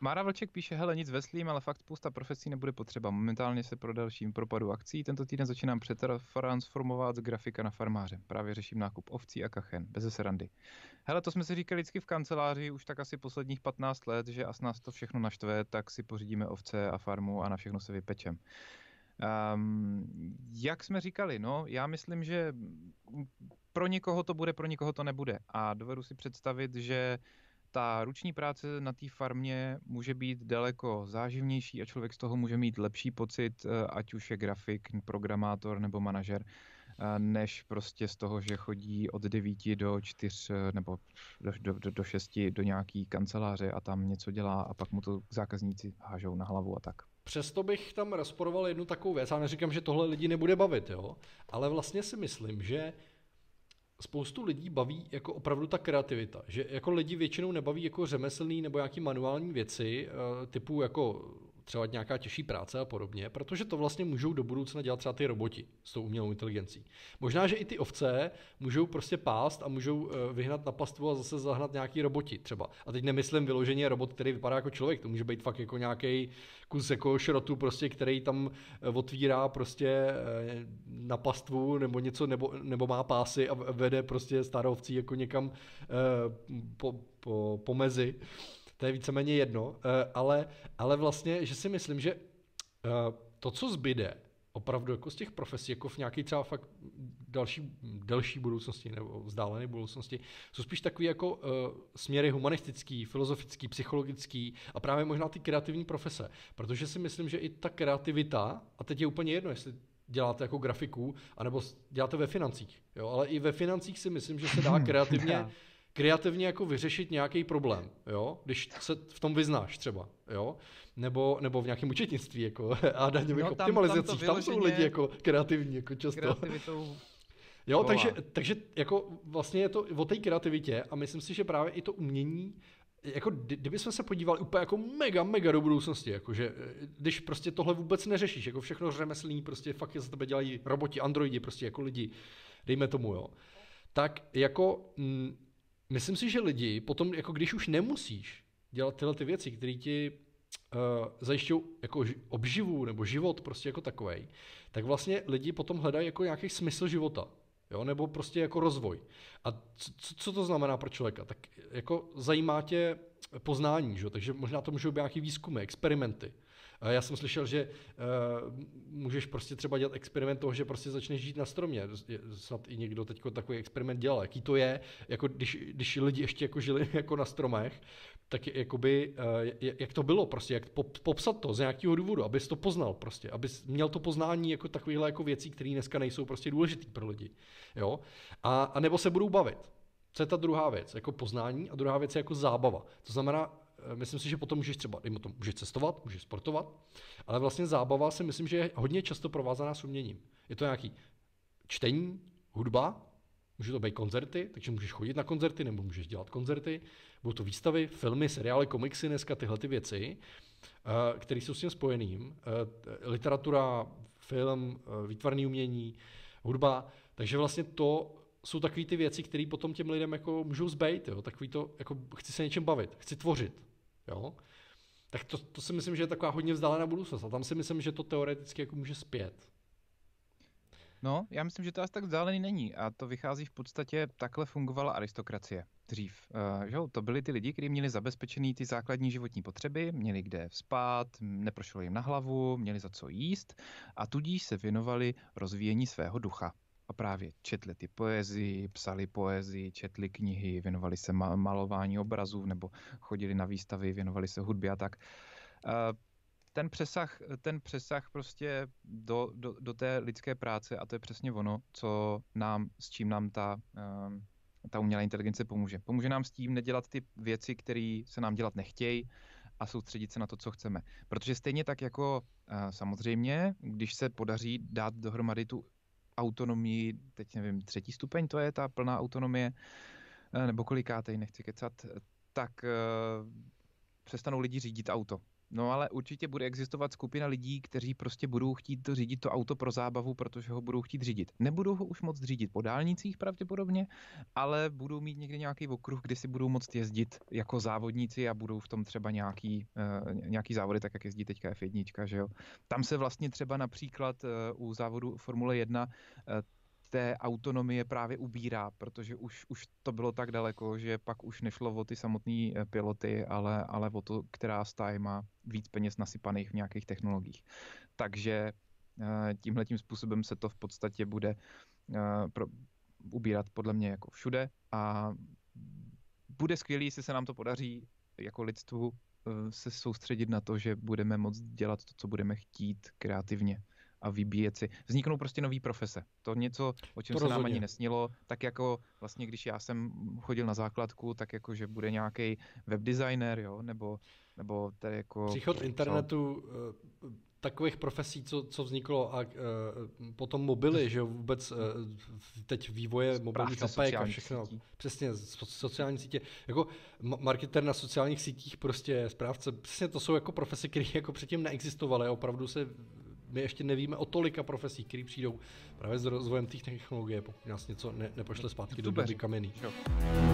Mára Vlček píše, hele, nic veslím, ale fakt spousta profesí nebude potřeba. Momentálně se pro dalším propadu akcí. Tento týden začínám přetransformovat z grafika na farmáře. Právě řeším nákup ovcí a kachen, bez srandy. Hele, to jsme si říkali vždycky v kanceláři už tak asi posledních 15 let, že as nás to všechno naštve, tak si pořídíme ovce a farmu a na všechno se vypečem. Um, jak jsme říkali, no, já myslím, že pro někoho to bude, pro někoho to nebude. A dovedu si představit, že ta ruční práce na té farmě může být daleko záživnější a člověk z toho může mít lepší pocit, eh, ať už je grafik, programátor nebo manažer, eh, než prostě z toho, že chodí od 9 do 4 eh, nebo do, do, do 6 do nějaký kanceláře a tam něco dělá a pak mu to zákazníci hážou na hlavu a tak. Přesto bych tam rozporoval jednu takovou věc. Já neříkám, že tohle lidi nebude bavit, jo? ale vlastně si myslím, že spoustu lidí baví jako opravdu ta kreativita, že jako lidi většinou nebaví jako řemeslný nebo nějaký manuální věci, eh, typu jako třeba nějaká těžší práce a podobně, protože to vlastně můžou do budoucna dělat třeba ty roboti s tou umělou inteligencí. Možná, že i ty ovce můžou prostě pást a můžou eh, vyhnat na pastvu a zase zahnat nějaký roboti třeba. A teď nemyslím vyloženě robot, který vypadá jako člověk, to může být fakt jako nějaký kus jako šrotu, prostě, který tam eh, otvírá prostě eh, na pastvu nebo něco, nebo, nebo má pásy a vede prostě starovcí jako někam po, po, po mezi to je víceméně jedno, eh, ale, ale vlastně, že si myslím, že eh, to, co zbyde, opravdu jako z těch profesí, jako v nějaké třeba fakt další, delší budoucnosti nebo vzdálené budoucnosti, jsou spíš takový jako uh, směry humanistický, filozofický, psychologický a právě možná ty kreativní profese. Protože si myslím, že i ta kreativita, a teď je úplně jedno, jestli děláte jako grafiku, anebo děláte ve financích, jo, ale i ve financích si myslím, že se dá kreativně kreativně jako vyřešit nějaký problém, jo? když se v tom vyznáš třeba, jo? Nebo, nebo v nějakém účetnictví jako, a daňových no, tam, optimalizacích, tam, tam jsou lidi jako kreativní jako často. Kreativitou Jo, takže, takže jako vlastně je to o té kreativitě a myslím si, že právě i to umění jako kdyby jsme se podívali úplně jako mega, mega do budoucnosti, jakože když prostě tohle vůbec neřešíš, jako všechno řemeslní, prostě fakt za tebe dělají roboti, androidi, prostě jako lidi, dejme tomu, jo, tak jako m, myslím si, že lidi potom, jako když už nemusíš dělat tyhle ty věci, které ti uh, zajišťují jako obživu nebo život prostě jako takový, tak vlastně lidi potom hledají jako nějaký smysl života. Jo, nebo prostě jako rozvoj. A co, co to znamená pro člověka? Tak jako zajímá tě poznání, že? takže možná to můžou být nějaké výzkumy, experimenty. Já jsem slyšel, že uh, můžeš prostě třeba dělat experiment toho, že prostě začneš žít na stromě. Snad i někdo teď takový experiment dělal. Jaký to je, jako když, když lidi ještě jako žili jako na stromech, tak jakoby, uh, jak to bylo prostě, jak popsat to z nějakého důvodu, abys to poznal prostě, abys měl to poznání jako takovýhle jako věcí, které dneska nejsou prostě důležité pro lidi. Jo? A, a nebo se budou bavit. Co je ta druhá věc? Jako poznání a druhá věc je jako zábava. To znamená, Eh, myslím si, že potom můžeš třeba, dejme tomu, můžeš cestovat, můžeš sportovat, ale vlastně zábava si myslím, že je hodně často provázaná s uměním. Je to nějaký čtení, hudba, může to být koncerty, takže můžeš chodit na koncerty nebo můžeš dělat koncerty, budou to výstavy, filmy, seriály, komiksy, dneska tyhle ty věci, eh, které jsou s tím spojeným, eh, literatura, film, výtvarný umění, hudba, takže vlastně to jsou takové ty věci, které potom těm lidem jako můžou zbejt, jo? takový to, jako chci se něčem bavit, chci tvořit, jo? tak to, to si myslím, že je taková hodně vzdálená budoucnost a tam si myslím, že to teoreticky jako může zpět. No, já myslím, že to asi tak vzdálený není a to vychází v podstatě, takhle fungovala aristokracie dřív. Uh, že? To byli ty lidi, kteří měli zabezpečený ty základní životní potřeby, měli kde spát, neprošlo jim na hlavu, měli za co jíst a tudíž se věnovali rozvíjení svého ducha a právě četli ty poezii, psali poezii, četli knihy, věnovali se malování obrazů nebo chodili na výstavy, věnovali se hudbě a tak. Ten přesah, ten přesah prostě do, do, do té lidské práce a to je přesně ono, co nám, s čím nám ta, ta umělá inteligence pomůže. Pomůže nám s tím nedělat ty věci, které se nám dělat nechtějí a soustředit se na to, co chceme. Protože stejně tak jako samozřejmě, když se podaří dát dohromady tu autonomii, teď nevím, třetí stupeň to je ta plná autonomie, eh, nebo kolikátej, nechci kecat, tak uh, přestanou lidi řídit auto. No ale určitě bude existovat skupina lidí, kteří prostě budou chtít řídit to auto pro zábavu, protože ho budou chtít řídit. Nebudou ho už moc řídit po dálnicích pravděpodobně, ale budou mít někde nějaký okruh, kde si budou moct jezdit jako závodníci a budou v tom třeba nějaký, uh, nějaký závody, tak jak jezdí teďka F1, že jo. Tam se vlastně třeba například uh, u závodu Formule 1 uh, té autonomie právě ubírá, protože už, už to bylo tak daleko, že pak už nešlo o ty samotné eh, piloty, ale, ale o to, která stáje má víc peněz nasypaných v nějakých technologiích. Takže eh, tímhle tím způsobem se to v podstatě bude eh, pro, ubírat podle mě jako všude a bude skvělý, jestli se nám to podaří jako lidstvu se soustředit na to, že budeme moct dělat to, co budeme chtít kreativně a vybíjet si. Vzniknou prostě nové profese. To něco, o čem to se rozhodně. nám ani nesnilo, tak jako vlastně, když já jsem chodil na základku, tak jako, že bude nějaký webdesigner, jo, nebo, nebo tady jako... Příchod internetu, co? Eh, takových profesí, co, co vzniklo a uh, potom mobily, že vůbec uh, teď vývoje mobilních apek a všechno, sítí. přesně, sociální sítě, jako marketer na sociálních sítích, prostě správce, přesně to jsou jako profese, které jako předtím neexistovaly, opravdu se my ještě nevíme o tolika profesí, které přijdou právě s rozvojem těch technologie, pokud nás něco ne, nepošle zpátky do doby kamenný. Jo.